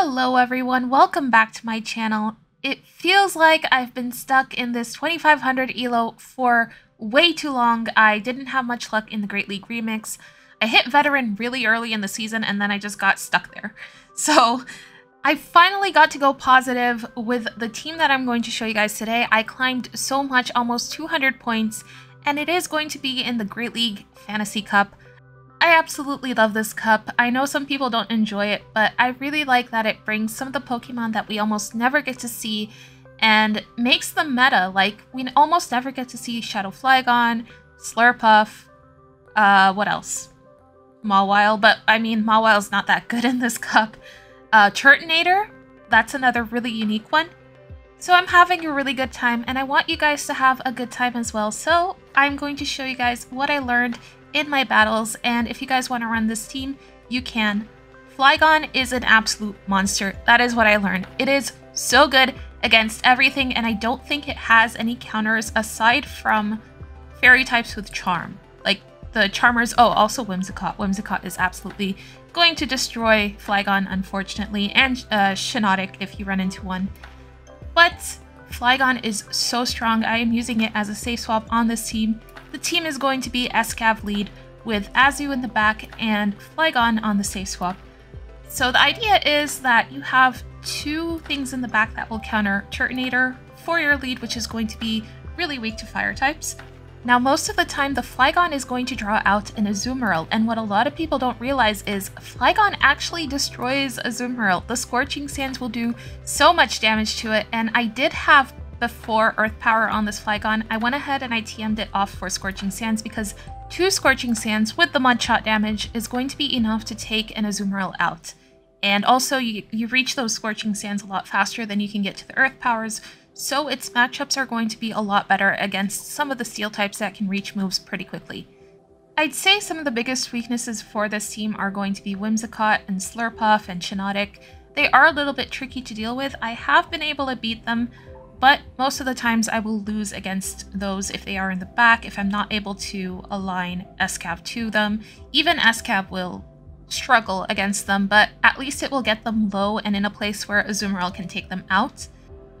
Hello everyone, welcome back to my channel. It feels like I've been stuck in this 2500 ELO for way too long. I didn't have much luck in the Great League Remix. I hit Veteran really early in the season and then I just got stuck there. So I finally got to go positive with the team that I'm going to show you guys today. I climbed so much, almost 200 points, and it is going to be in the Great League Fantasy Cup. I absolutely love this cup. I know some people don't enjoy it, but I really like that it brings some of the Pokemon that we almost never get to see and makes them meta. Like, we almost never get to see Shadow Flygon, Slurpuff, uh, what else? Mawile, but I mean, Mawile's not that good in this cup. Uh, Turtonator, that's another really unique one. So I'm having a really good time and I want you guys to have a good time as well. So I'm going to show you guys what I learned in my battles, and if you guys want to run this team, you can. Flygon is an absolute monster. That is what I learned. It is so good against everything, and I don't think it has any counters aside from fairy types with charm. Like the charmers, oh, also Whimsicott. Whimsicott is absolutely going to destroy Flygon, unfortunately, and uh, Shiinotic if you run into one. But Flygon is so strong. I am using it as a safe swap on this team, the team is going to be Escav lead with Azu in the back and Flygon on the safe swap. So the idea is that you have two things in the back that will counter Turtonator for your lead, which is going to be really weak to fire types. Now, most of the time, the Flygon is going to draw out an Azumarill, and what a lot of people don't realize is Flygon actually destroys Azumarill. The Scorching Sands will do so much damage to it, and I did have before Earth Power on this Flygon, I went ahead and I TM'd it off for Scorching Sands because two Scorching Sands with the Mud Shot damage is going to be enough to take an Azumarill out. And also, you, you reach those Scorching Sands a lot faster than you can get to the Earth Powers, so its matchups are going to be a lot better against some of the Steel types that can reach moves pretty quickly. I'd say some of the biggest weaknesses for this team are going to be Whimsicott and Slurpuff and Shiinotic. They are a little bit tricky to deal with. I have been able to beat them, but most of the times I will lose against those if they are in the back, if I'm not able to align Escav to them. Even Escav will struggle against them, but at least it will get them low and in a place where Azumarill can take them out.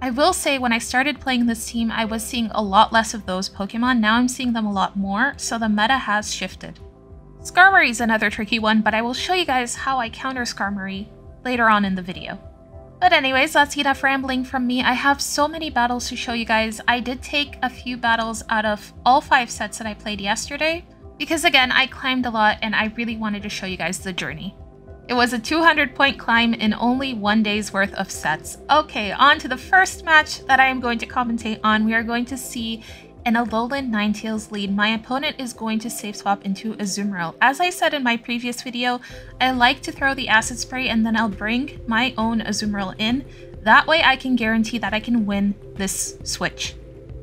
I will say when I started playing this team, I was seeing a lot less of those Pokemon. Now I'm seeing them a lot more, so the meta has shifted. Skarmory is another tricky one, but I will show you guys how I counter Skarmory later on in the video. But anyways, that's enough rambling from me. I have so many battles to show you guys. I did take a few battles out of all five sets that I played yesterday. Because again, I climbed a lot and I really wanted to show you guys the journey. It was a 200 point climb in only one day's worth of sets. Okay, on to the first match that I am going to commentate on. We are going to see in a Alolan Ninetales lead, my opponent is going to safe swap into Azumarill. As I said in my previous video, I like to throw the Acid Spray and then I'll bring my own Azumarill in. That way I can guarantee that I can win this switch.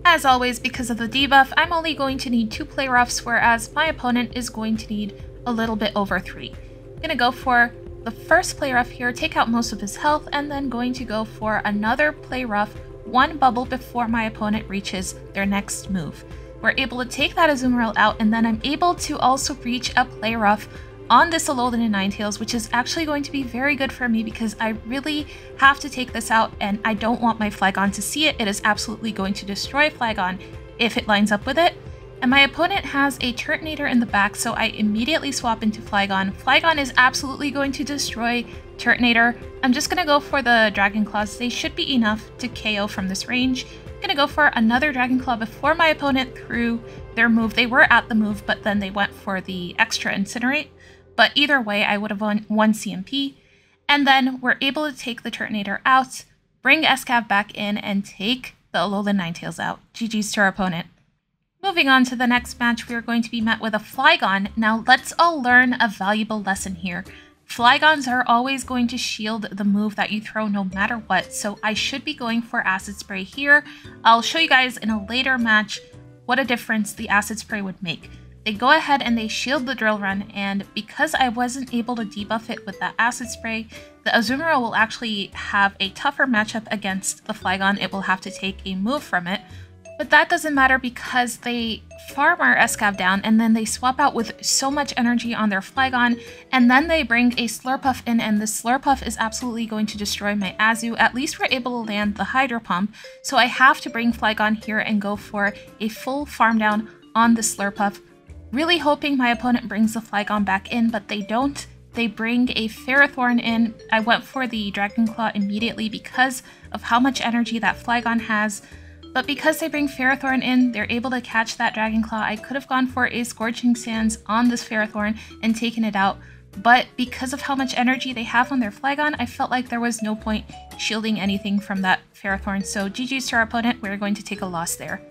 As always, because of the debuff, I'm only going to need two play roughs, whereas my opponent is going to need a little bit over three. I'm gonna go for the first play rough here, take out most of his health, and then going to go for another play rough one bubble before my opponent reaches their next move. We're able to take that Azumarill out, and then I'm able to also reach a play rough on this Alolan and Ninetales, which is actually going to be very good for me because I really have to take this out and I don't want my Flygon to see it. It is absolutely going to destroy Flygon if it lines up with it. And my opponent has a Turtonator in the back, so I immediately swap into Flygon. Flygon is absolutely going to destroy Turtonator. I'm just going to go for the Dragon Claws. They should be enough to KO from this range. I'm going to go for another Dragon Claw before my opponent threw their move. They were at the move, but then they went for the extra Incinerate. But either way, I would have won one CMP. And then we're able to take the Turtonator out, bring Escav back in, and take the Alolan Ninetales out. GG's to our opponent. Moving on to the next match, we are going to be met with a Flygon. Now, let's all learn a valuable lesson here. Flygons are always going to shield the move that you throw no matter what, so I should be going for Acid Spray here. I'll show you guys in a later match what a difference the Acid Spray would make. They go ahead and they shield the Drill Run, and because I wasn't able to debuff it with that Acid Spray, the Azumarill will actually have a tougher matchup against the Flygon. It will have to take a move from it, But that doesn't matter because they farm our Escav down and then they swap out with so much energy on their Flygon and then they bring a Slurpuff in and the Slurpuff is absolutely going to destroy my Azu. At least we're able to land the Hydro Pump, so I have to bring Flygon here and go for a full farm down on the Slurpuff. Really hoping my opponent brings the Flygon back in, but they don't. They bring a Ferrothorn in. I went for the Dragon Claw immediately because of how much energy that Flygon has. But because they bring Ferrothorn in, they're able to catch that Dragon Claw. I could have gone for a Scorching Sands on this Ferrothorn and taken it out, but because of how much energy they have on their Flygon, I felt like there was no point shielding anything from that Ferrothorn. So GG's to our opponent, we're going to take a loss there.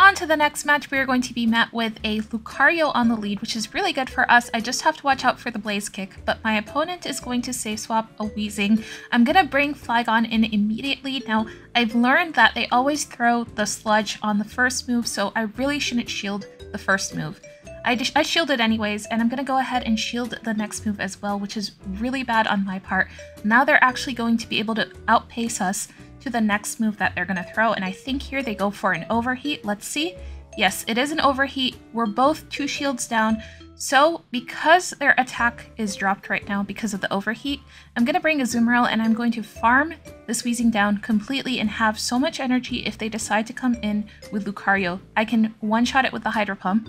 On to the next match, we are going to be met with a Lucario on the lead, which is really good for us. I just have to watch out for the Blaze Kick, but my opponent is going to safe swap a Weezing. I'm going to bring Flygon in immediately. Now, I've learned that they always throw the Sludge on the first move, so I really shouldn't shield the first move. I, I shielded anyways, and I'm going to go ahead and shield the next move as well, which is really bad on my part. Now they're actually going to be able to outpace us to the next move that they're going to throw. And I think here they go for an overheat. Let's see. Yes, it is an overheat. We're both two shields down. So because their attack is dropped right now because of the overheat, I'm going to bring a Azumarill and I'm going to farm this Weezing down completely and have so much energy if they decide to come in with Lucario. I can one-shot it with the Hydro Pump.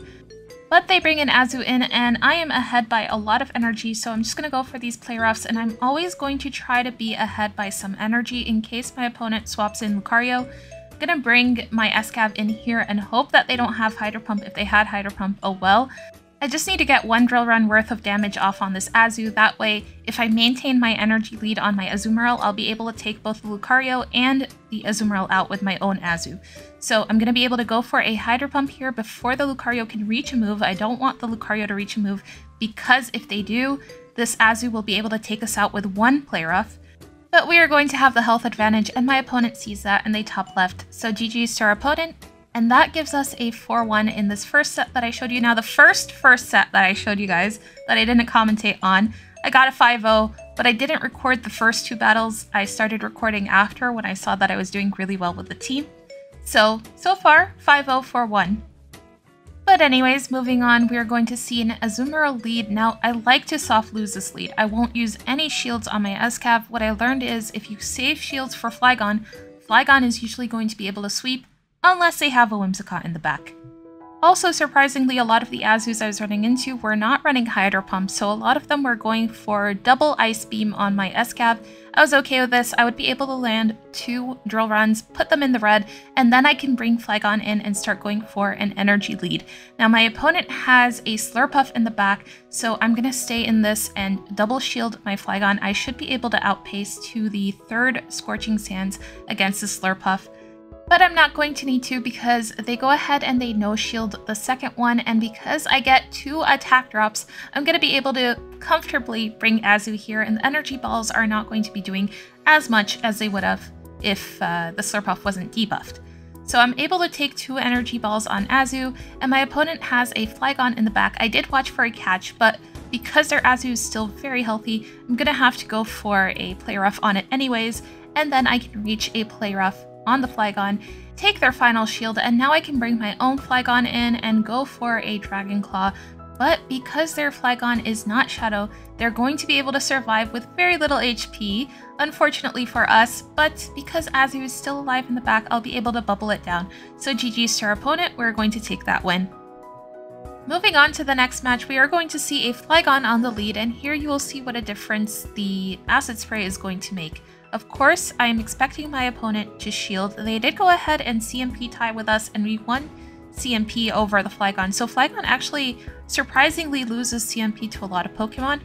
But they bring an Azu in, and I am ahead by a lot of energy, so I'm just going to go for these play roughs, and I'm always going to try to be ahead by some energy in case my opponent swaps in Lucario. I'm going to bring my Escav in here and hope that they don't have Hydro Pump. If they had Hydro Pump, oh well. I just need to get one drill run worth of damage off on this Azu. That way, if I maintain my energy lead on my Azumarill, I'll be able to take both Lucario and the Azumarill out with my own Azu. So I'm going to be able to go for a Hydro Pump here before the Lucario can reach a move. I don't want the Lucario to reach a move because if they do, this Azu will be able to take us out with one Play Rough. But we are going to have the health advantage and my opponent sees that and they top left. So GG's to our opponent. And that gives us a 4-1 in this first set that I showed you. Now, the first first set that I showed you guys that I didn't commentate on, I got a 5-0, but I didn't record the first two battles. I started recording after when I saw that I was doing really well with the team. So, so far, 5-0 4-1. But anyways, moving on, we are going to see an Azumarill lead. Now, I like to soft lose this lead. I won't use any shields on my Escav. What I learned is if you save shields for Flygon, Flygon is usually going to be able to sweep unless they have a Whimsicott in the back. Also, surprisingly, a lot of the Azus I was running into were not running Hydro Pump, so a lot of them were going for double Ice Beam on my Escav. I was okay with this, I would be able to land two drill runs, put them in the red, and then I can bring Flygon in and start going for an energy lead. Now my opponent has a Slurpuff in the back, so I'm going to stay in this and double shield my Flygon. I should be able to outpace to the third Scorching Sands against the Slurpuff. But I'm not going to need to because they go ahead and they no-shield the second one, and because I get two attack drops, I'm going to be able to comfortably bring Azu here, and the energy balls are not going to be doing as much as they would have if uh, the Slurpuff wasn't debuffed. So I'm able to take two energy balls on Azu, and my opponent has a Flygon in the back. I did watch for a catch, but because their Azu is still very healthy, I'm going to have to go for a Play Rough on it anyways, and then I can reach a Play Rough on the Flygon, take their final shield, and now I can bring my own Flygon in and go for a Dragon Claw. But because their Flygon is not Shadow, they're going to be able to survive with very little HP, unfortunately for us, but because Azu is still alive in the back, I'll be able to bubble it down. So GG's to our opponent, we're going to take that win. Moving on to the next match, we are going to see a Flygon on the lead, and here you will see what a difference the Acid Spray is going to make. Of course, I am expecting my opponent to shield. They did go ahead and CMP tie with us, and we won CMP over the Flygon. So Flygon actually surprisingly loses CMP to a lot of Pokemon.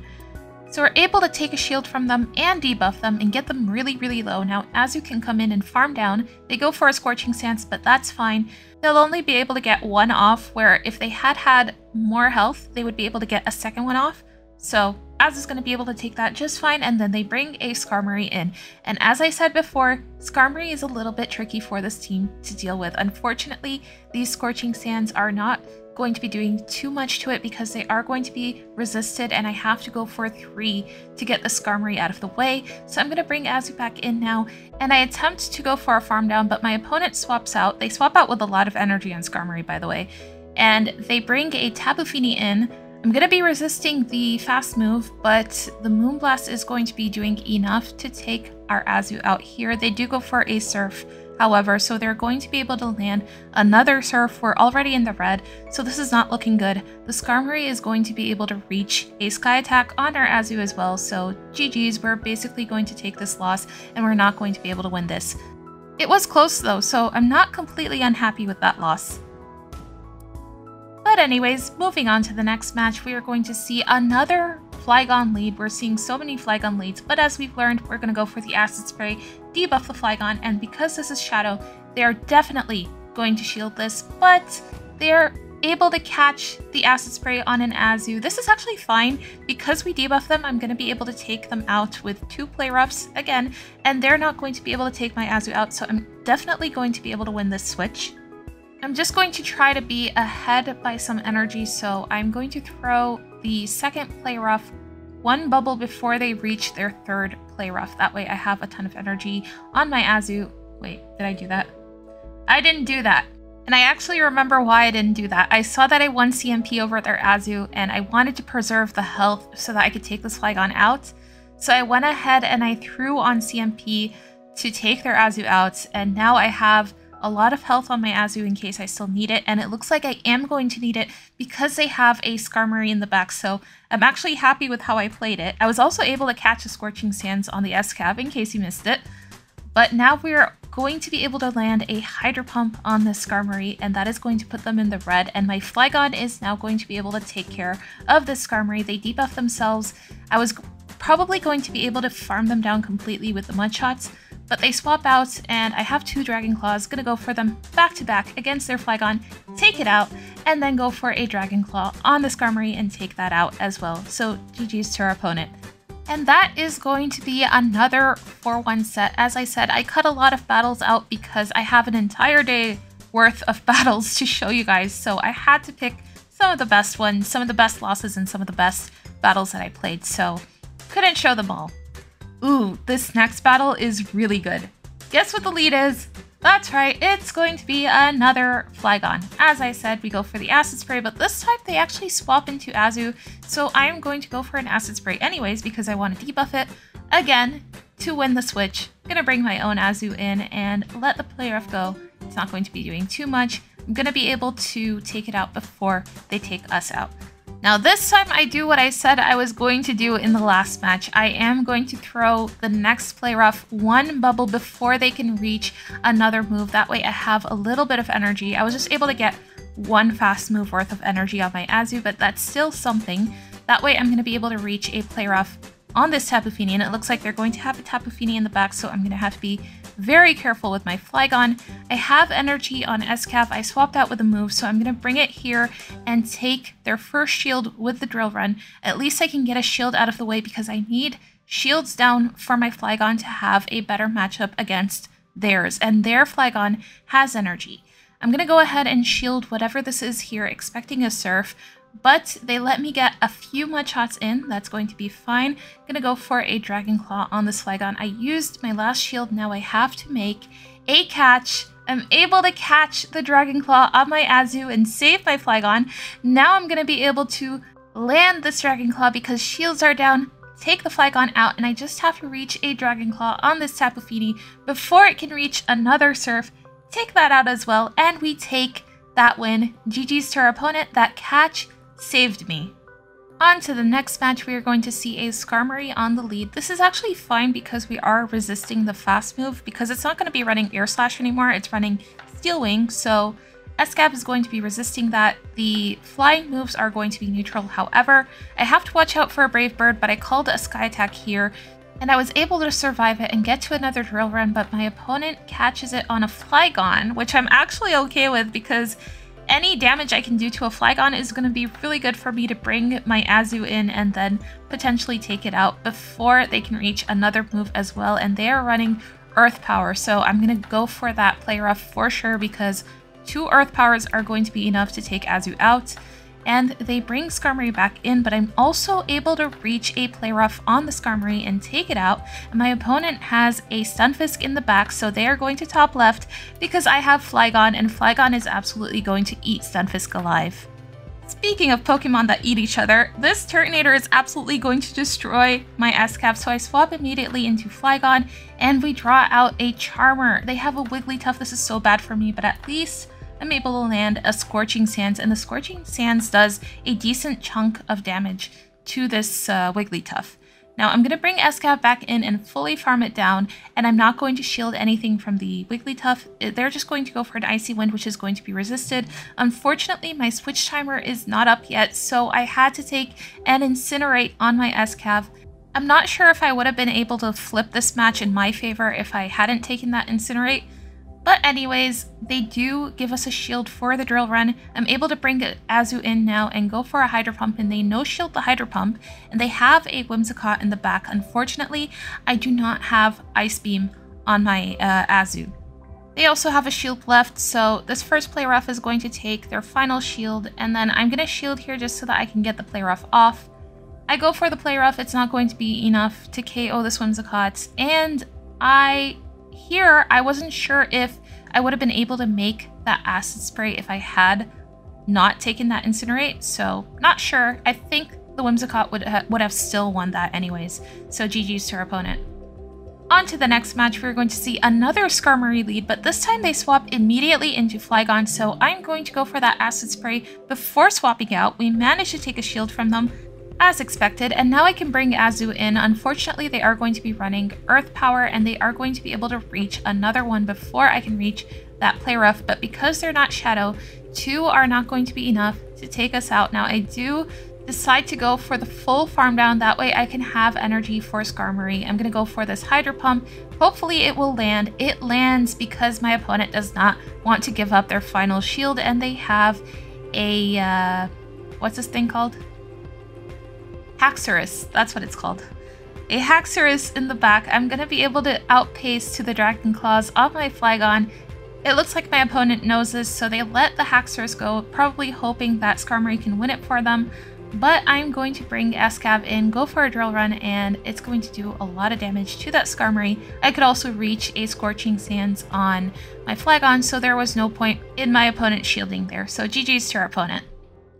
So we're able to take a shield from them and debuff them and get them really, really low. Now, Azu can come in and farm down. They go for a Scorching Sands, but that's fine. They'll only be able to get one off, where if they had had more health, they would be able to get a second one off. So Az is going to be able to take that just fine, and then they bring a Skarmory in. And as I said before, Skarmory is a little bit tricky for this team to deal with. Unfortunately, these Scorching Sands are not going to be doing too much to it because they are going to be resisted and I have to go for three to get the Skarmory out of the way. So I'm going to bring Azu back in now and I attempt to go for a farm down, but my opponent swaps out. They swap out with a lot of energy on Skarmory, by the way, and they bring a Tapu Fini in. I'm going to be resisting the fast move, but the Moonblast is going to be doing enough to take our Azu out here. They do go for a Surf, however, so they're going to be able to land another Surf. We're already in the red, so this is not looking good. The Skarmory is going to be able to reach a Sky Attack on our Azu as well, so GG's, we're basically going to take this loss, and we're not going to be able to win this. It was close though, so I'm not completely unhappy with that loss. But anyways, moving on to the next match, we are going to see another Flygon lead. We're seeing so many Flygon leads, but as we've learned, we're going to go for the Acid Spray, debuff the Flygon, and because this is Shadow, they are definitely going to shield this, but they're able to catch the Acid Spray on an Azu. This is actually fine. Because we debuff them, I'm going to be able to take them out with two Play Roughs again, and they're not going to be able to take my Azu out, so I'm definitely going to be able to win this switch. I'm just going to try to be ahead by some energy, so I'm going to throw the second play rough one bubble before they reach their third play rough. That way I have a ton of energy on my Azu. Wait, did I do that? I didn't do that. And I actually remember why I didn't do that. I saw that I won CMP over their Azu, and I wanted to preserve the health so that I could take this Flygon out. So I went ahead and I threw on CMP to take their Azu out, and now I have a lot of health on my Azu in case I still need it, and it looks like I am going to need it because they have a Skarmory in the back, so I'm actually happy with how I played it. I was also able to catch a Scorching Sands on the S-Cav in case you missed it, but now we're going to be able to land a Hydro Pump on the Skarmory, and that is going to put them in the red, and my Flygon is now going to be able to take care of the Skarmory. They debuff themselves. I was probably going to be able to farm them down completely with the Mud Shots, but they swap out, and I have two Dragon Claws, gonna go for them back to back against their Flygon, take it out, and then go for a Dragon Claw on the Skarmory and take that out as well. So GG's to our opponent. And that is going to be another 4-1 set. As I said, I cut a lot of battles out because I have an entire day worth of battles to show you guys, so I had to pick some of the best ones, some of the best losses, and some of the best battles that I played, so couldn't show them all. Ooh, this next battle is really good. Guess what the lead is? That's right, it's going to be another Flygon. As I said, we go for the Acid Spray, but this time they actually swap into Azu, so I'm going to go for an Acid Spray anyways because I want to debuff it again to win the switch. I'm gonna bring my own Azu in and let the play rough go. It's not going to be doing too much. I'm gonna be able to take it out before they take us out. Now this time I do what I said I was going to do in the last match. I am going to throw the next play rough one bubble before they can reach another move. That way I have a little bit of energy. I was just able to get one fast move worth of energy on my Azu, but that's still something. That way I'm going to be able to reach a play rough on this Tapu Fini, and it looks like they're going to have a Tapu Fini in the back, so I'm going to have to be very careful with my Flygon. I have energy on S-Cav. I swapped out with a move, so I'm going to bring it here and take their first shield with the Drill Run. At least I can get a shield out of the way because I need shields down for my Flygon to have a better matchup against theirs, and their Flygon has energy. I'm going to go ahead and shield whatever this is here, expecting a Surf, but they let me get a few mud shots in. That's going to be fine. I'm gonna go for a Dragon Claw on this Flygon. I used my last shield. Now I have to make a catch. I'm able to catch the Dragon Claw on my Azu and save my Flygon. Now I'm gonna be able to land this Dragon Claw because shields are down, take the Flygon out, and I just have to reach a Dragon Claw on this Tapu Fini before it can reach another Surf. Take that out as well, and we take that win. GG's to our opponent. That catch saved me. On to the next match, we are going to see a Skarmory on the lead. This is actually fine because we are resisting the fast move because it's not going to be running Air Slash anymore, it's running Steel Wing, so S-Cav is going to be resisting that. The flying moves are going to be neutral, however. I have to watch out for a Brave Bird, but I called a Sky Attack here, and I was able to survive it and get to another drill run, but my opponent catches it on a Flygon, which I'm actually okay with because any damage I can do to a Flygon is going to be really good for me to bring my Azu in and then potentially take it out before they can reach another move as well. And they are running Earth Power, so I'm going to go for that play rough for sure because two Earth Powers are going to be enough to take Azu out and they bring Skarmory back in, but I'm also able to reach a Play Rough on the Skarmory and take it out, and my opponent has a Stunfisk in the back, so they are going to top left because I have Flygon, and Flygon is absolutely going to eat Stunfisk alive. Speaking of Pokemon that eat each other, this Turtonator is absolutely going to destroy my Escav, so I swap immediately into Flygon, and we draw out a Charmer. They have a Wigglytuff, this is so bad for me, but at least Able to land a Scorching Sands, and the Scorching Sands does a decent chunk of damage to this uh, Wigglytuff. Now I'm going to bring Escav back in and fully farm it down, and I'm not going to shield anything from the Wigglytuff. They're just going to go for an Icy Wind, which is going to be resisted. Unfortunately, my switch timer is not up yet, so I had to take an Incinerate on my Escav. I'm not sure if I would have been able to flip this match in my favor if I hadn't taken that Incinerate, but anyways, they do give us a shield for the drill run. I'm able to bring Azu in now and go for a Hydro Pump, and they no-shield the Hydro Pump, and they have a Whimsicott in the back. Unfortunately, I do not have Ice Beam on my uh, Azu. They also have a shield left, so this first play rough is going to take their final shield, and then I'm going to shield here just so that I can get the play rough off. I go for the play rough, it's not going to be enough to KO the Whimsicott, and I here, I wasn't sure if I would have been able to make that acid spray if I had not taken that incinerate, so not sure. I think the Whimsicott would, ha would have still won that anyways, so GG's to our opponent. On to the next match, we're going to see another Skarmory lead, but this time they swap immediately into Flygon, so I'm going to go for that Acid Spray before swapping out. We managed to take a shield from them, as expected, and now I can bring Azu in. Unfortunately, they are going to be running Earth Power, and they are going to be able to reach another one before I can reach that Play Rough, but because they're not Shadow, two are not going to be enough to take us out. Now, I do decide to go for the full farm down, that way I can have energy for Skarmory. I'm going to go for this Hydro Pump. Hopefully it will land. It lands because my opponent does not want to give up their final shield, and they have a, uh, what's this thing called? Haxorus, that's what it's called. A Haxorus in the back, I'm going to be able to outpace to the Dragon Claws of my Flygon. It looks like my opponent knows this, so they let the Haxorus go, probably hoping that Skarmory can win it for them. But I'm going to bring Escav in, go for a drill run, and it's going to do a lot of damage to that Skarmory. I could also reach a Scorching Sands on my Flygon, so there was no point in my opponent shielding there. So GG's to our opponent.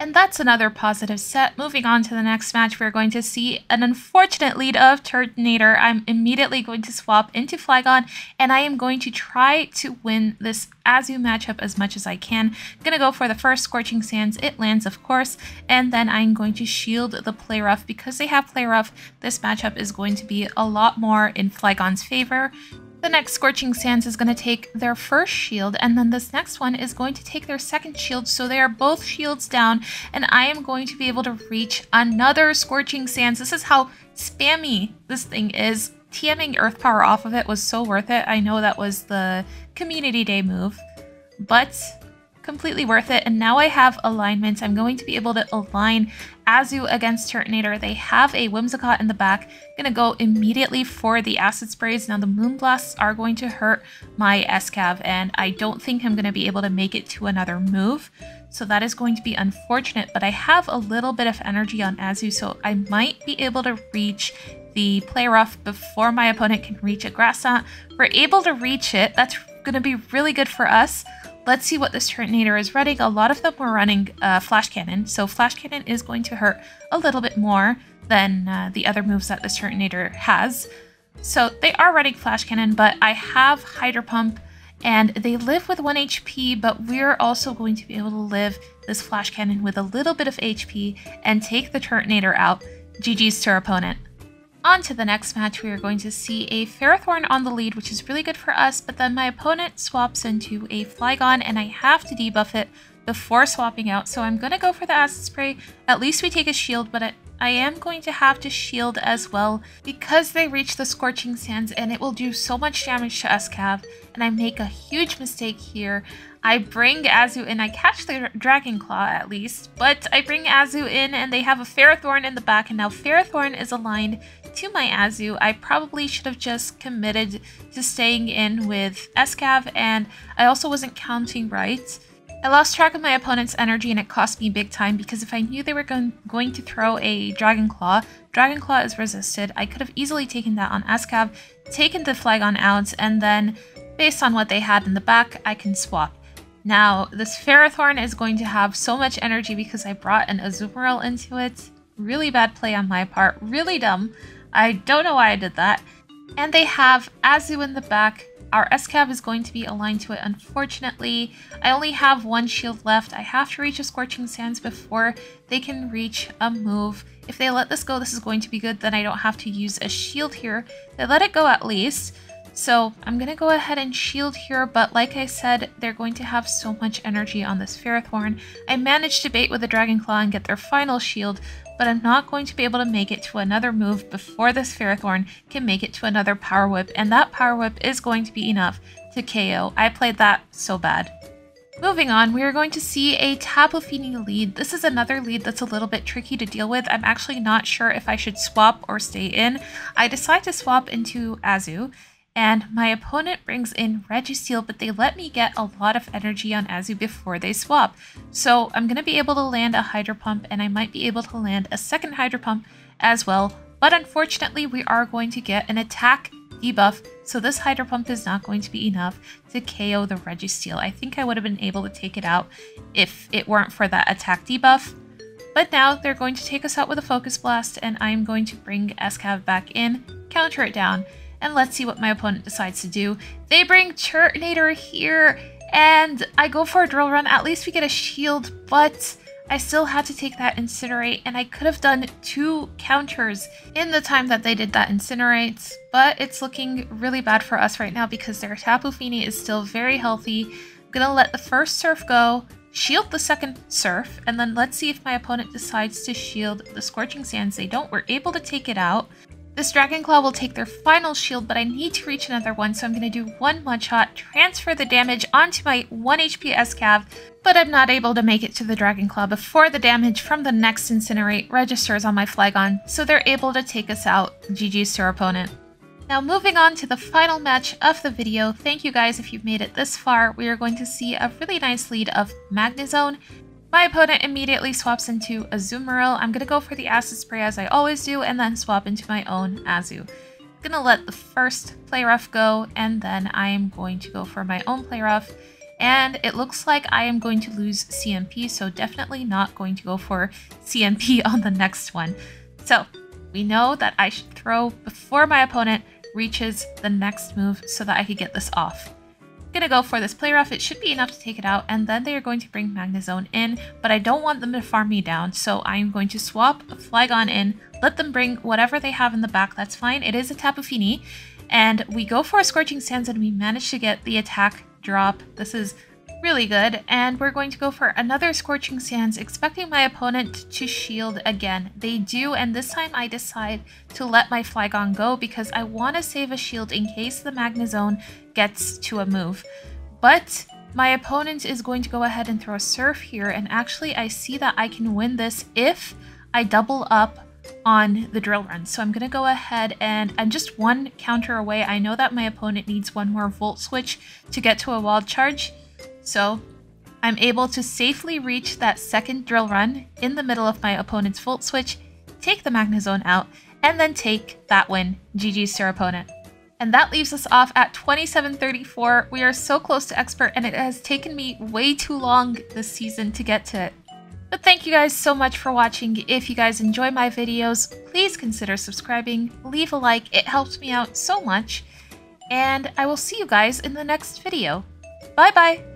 And that's another positive set. Moving on to the next match, we're going to see an unfortunate lead of Turtonator. I'm immediately going to swap into Flygon, and I am going to try to win this Azu matchup as much as I can. Going to go for the first Scorching Sands. It lands, of course, and then I'm going to shield the Play Rough. Because they have Play Rough, this matchup is going to be a lot more in Flygon's favor. The next Scorching Sands is going to take their first shield, and then this next one is going to take their second shield, so they are both shields down, and I am going to be able to reach another Scorching Sands. This is how spammy this thing is. TMing Earth Power off of it was so worth it. I know that was the Community Day move, but completely worth it. And now I have alignment. I'm going to be able to align Azu against Turtonator. They have a Whimsicott in the back. To go immediately for the Acid Sprays. Now the Moonblasts are going to hurt my Escav, and I don't think I'm to be able to make it to another move. So that is going to be unfortunate, but I have a little bit of energy on Azu, so I might be able to reach the Play Rough before my opponent can reach a Grass Knot. We're able to reach it. That's going to be really good for us. Let's see what this Turtonator is running. A lot of them were running uh, Flash Cannon, so Flash Cannon is going to hurt a little bit more than uh, the other moves that this Turtonator has. So they are running Flash Cannon, but I have Hydro Pump, and they live with 1 HP, but we're also going to be able to live this Flash Cannon with a little bit of HP and take the Turtonator out. GG's to our opponent. On to the next match, we are going to see a Ferrothorn on the lead, which is really good for us, but then my opponent swaps into a Flygon, and I have to debuff it before swapping out, so I'm going to go for the Acid Spray. At least we take a shield, but I am going to have to shield as well because they reach the Scorching Sands and it will do so much damage to us, Escav and I make a huge mistake here. I bring Azu in, I catch the Dragon Claw at least, but I bring Azu in and they have a Ferrothorn in the back and now Ferrothorn is aligned to my Azu. I probably should have just committed to staying in with Escav and I also wasn't counting right I lost track of my opponent's energy and it cost me big time because if I knew they were going, going to throw a Dragon Claw, Dragon Claw is resisted, I could have easily taken that on Escav, taken the Flygon out, and then based on what they had in the back, I can swap. Now, this Ferrothorn is going to have so much energy because I brought an Azumarill into it. Really bad play on my part, really dumb. I don't know why I did that. And they have Azu in the back. Our Escav is going to be aligned to it, unfortunately. I only have one shield left. I have to reach a Scorching Sands before they can reach a move. If they let this go, this is going to be good. Then I don't have to use a shield here. They let it go at least. So I'm going to go ahead and shield here, but like I said, they're going to have so much energy on this Ferrothorn. I managed to bait with a Dragon Claw and get their final shield, but I'm not going to be able to make it to another move before this Ferrothorn can make it to another Power Whip, and that Power Whip is going to be enough to KO. I played that so bad. Moving on, we are going to see a Tapu lead. This is another lead that's a little bit tricky to deal with. I'm actually not sure if I should swap or stay in. I decide to swap into Azu, and my opponent brings in Registeel, but they let me get a lot of energy on Azu before they swap. So I'm going to be able to land a Hydro Pump, and I might be able to land a second Hydro Pump as well. But unfortunately, we are going to get an attack debuff, so this Hydro Pump is not going to be enough to KO the Registeel. I think I would have been able to take it out if it weren't for that attack debuff. But now they're going to take us out with a Focus Blast, and I'm going to bring Escav back in, counter it down, and let's see what my opponent decides to do. They bring Turtonator here, and I go for a drill run. At least we get a shield, but I still had to take that Incinerate, and I could have done two counters in the time that they did that Incinerate, but it's looking really bad for us right now because their Tapu Fini is still very healthy. I'm gonna let the first Surf go, shield the second Surf, and then let's see if my opponent decides to shield the Scorching Sands. They don't. We're able to take it out. This Dragon Claw will take their final shield, but I need to reach another one, so I'm going to do one Mudshot, transfer the damage onto my 1 HP Escav, but I'm not able to make it to the Dragon Claw before the damage from the next Incinerate registers on my Flygon, so they're able to take us out. GG's to our opponent. Now moving on to the final match of the video, thank you guys if you've made it this far. We are going to see a really nice lead of Magnezone my opponent immediately swaps into Azumarill. I'm going to go for the Acid Spray as I always do, and then swap into my own Azu. I'm going to let the first Play Rough go, and then I am going to go for my own Play Rough. And it looks like I am going to lose CMP, so definitely not going to go for CMP on the next one. So, we know that I should throw before my opponent reaches the next move so that I could get this off. Gonna go for this play rough, it should be enough to take it out, and then they are going to bring Magnezone in, but I don't want them to farm me down, so I'm going to swap Flygon in, let them bring whatever they have in the back, that's fine, it is a Tapu Fini, and we go for a Scorching Sands and we manage to get the attack drop. This is really good. And we're going to go for another Scorching Sands, expecting my opponent to shield again. They do, and this time I decide to let my Flygon go because I want to save a shield in case the Magnezone gets to a move. But my opponent is going to go ahead and throw a Surf here, and actually I see that I can win this if I double up on the drill run. So I'm going to go ahead and I'm just one counter away. I know that my opponent needs one more Volt Switch to get to a Wild Charge. So I'm able to safely reach that second drill run in the middle of my opponent's Volt Switch, take the Magnezone out, and then take that win. GG's to our opponent. And that leaves us off at 2734. We are so close to expert and it has taken me way too long this season to get to it. But thank you guys so much for watching. If you guys enjoy my videos, please consider subscribing, leave a like, it helps me out so much. And I will see you guys in the next video. Bye bye!